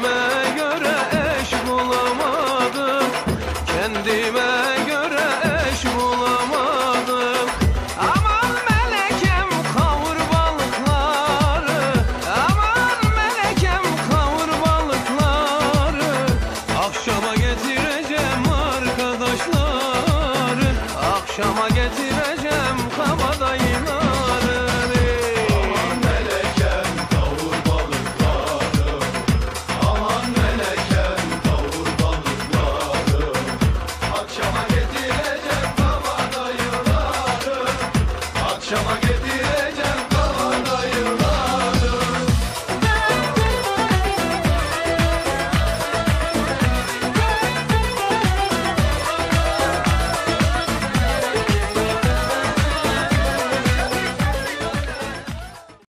Kendime göre eş bulamadım. Kendime göre eş bulamadım. Aman melekem kavur balıkları. Aman melekem kavur balıkları. Akşama getireceğim arkadaşları. Akşama getireceğim kavur Chama que